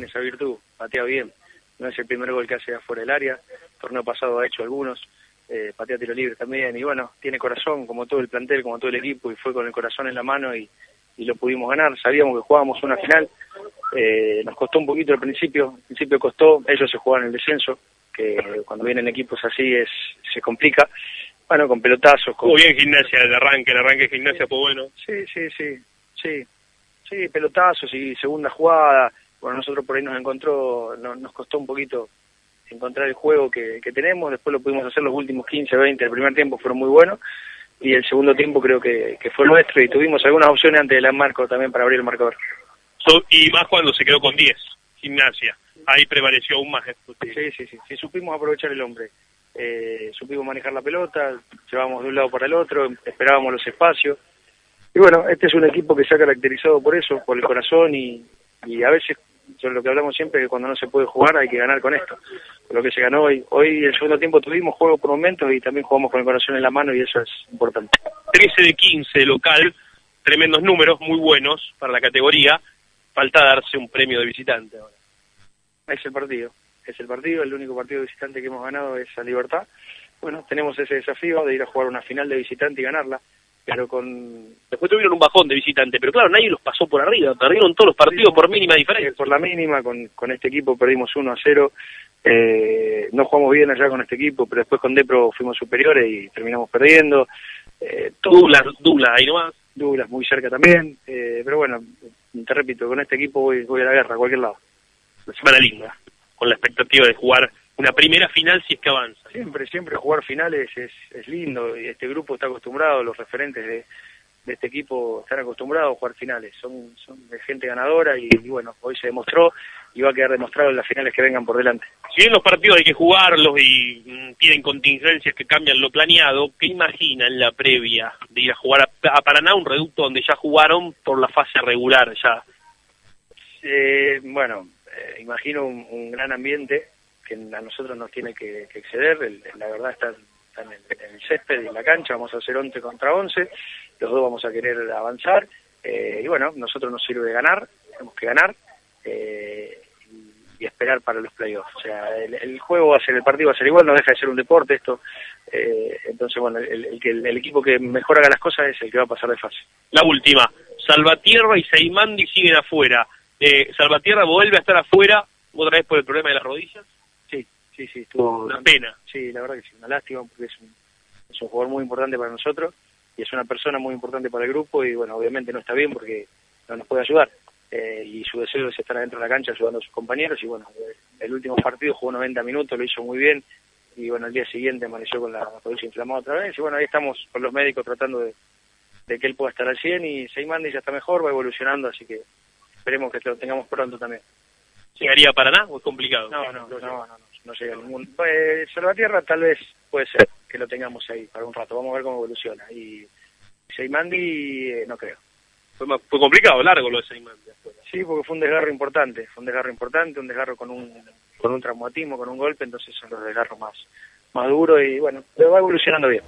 tiene esa virtud, patea bien. No es el primer gol que hace afuera del área, el torneo pasado ha hecho algunos, eh, patea tiro libre también, y bueno, tiene corazón como todo el plantel, como todo el equipo, y fue con el corazón en la mano y, y lo pudimos ganar. Sabíamos que jugábamos una final, eh, nos costó un poquito al principio, al principio costó, ellos se jugaban el descenso, que cuando vienen equipos así es se complica. Bueno, con pelotazos. Con... Muy bien gimnasia el arranque, el arranque de gimnasia fue bueno. Sí, sí, sí, sí, sí, pelotazos y segunda jugada. Bueno, nosotros por ahí nos encontró, nos costó un poquito encontrar el juego que, que tenemos, después lo pudimos hacer los últimos 15, 20, el primer tiempo fueron muy buenos y el segundo tiempo creo que, que fue nuestro y tuvimos algunas opciones antes del marco también para abrir el marcador. y más cuando se quedó con 10, gimnasia, ahí prevaleció aún más. Sí, sí, sí, sí, supimos aprovechar el hombre, eh, supimos manejar la pelota, llevábamos de un lado para el otro, esperábamos los espacios. Y bueno, este es un equipo que se ha caracterizado por eso, por el corazón y, y a veces sobre lo que hablamos siempre, que cuando no se puede jugar hay que ganar con esto. lo que se ganó hoy. Hoy el segundo tiempo tuvimos juego por momentos y también jugamos con el corazón en la mano y eso es importante. 13 de 15 local, tremendos números, muy buenos para la categoría. Falta darse un premio de visitante ahora. Es el partido, es el partido, el único partido de visitante que hemos ganado es a Libertad. Bueno, tenemos ese desafío de ir a jugar una final de visitante y ganarla pero con... Después tuvieron un bajón de visitante, pero claro, nadie los pasó por arriba, perdieron todos los partidos por mínima diferencia. Por la mínima, con, con este equipo perdimos 1 a 0, eh, no jugamos bien allá con este equipo, pero después con Depro fuimos superiores y terminamos perdiendo. Eh, Douglas, Douglas, ahí nomás. Douglas muy cerca también, eh, pero bueno, te repito, con este equipo voy, voy a la guerra, a cualquier lado. Una semana linda, con la expectativa de jugar una primera final si es que avanza. Siempre, siempre jugar finales es, es lindo y este grupo está acostumbrado, los referentes de, de este equipo están acostumbrados a jugar finales, son, son de gente ganadora y, bueno, hoy se demostró y va a quedar demostrado en las finales que vengan por delante. Si bien los partidos hay que jugarlos y mm, tienen contingencias que cambian lo planeado, ¿qué imaginan la previa de ir a jugar a, Paraná, un reducto donde ya jugaron por la fase regular ya? Eh, bueno, eh, imagino un gran ambiente, que a nosotros nos tiene que, exceder, la verdad está, en, el, césped y en la cancha, vamos a hacer 11 contra 11, los dos vamos a querer avanzar, eh, y bueno, nosotros nos sirve ganar, tenemos que ganar, eh, y esperar para los playoffs. O sea, el, juego va a ser, el partido va a ser igual, no deja de ser un deporte esto. Eh, entonces, bueno, el, el, el, equipo que mejor haga las cosas es el que va a pasar de fase. La última, Salvatierra y Seimandi siguen afuera. Salvatierra vuelve a estar afuera otra vez por el problema de las rodillas sí, sí, estuvo... Una pena. Sí, la verdad que sí, una lástima porque es un, es un jugador muy importante para nosotros y es una persona muy importante para el grupo y bueno, obviamente no está bien porque no nos puede ayudar. Eh, y su deseo es estar adentro de la cancha ayudando a sus compañeros y bueno, el último partido jugó 90 minutos, lo hizo muy bien y bueno, el día siguiente amaneció con la rodilla inflamada otra vez y bueno, ahí estamos con los médicos tratando de, que él pueda estar al 100 y Seymandi ya está mejor, va evolucionando, así que esperemos que lo tengamos pronto también. ¿Llegaría para nada o es complicado? no, no, no. no no llega a ningún... Pues Salvatierra tal vez puede ser que lo tengamos ahí para un rato, vamos a ver cómo evoluciona. Y Seimandi eh, no creo. Fue, fue complicado, largo lo de Seimandi. Sí, porque fue un desgarro importante, fue un desgarro importante, un desgarro con un con un traumatismo, con un golpe, entonces son los desgarros más, más duros y bueno, pero va evolucionando bien.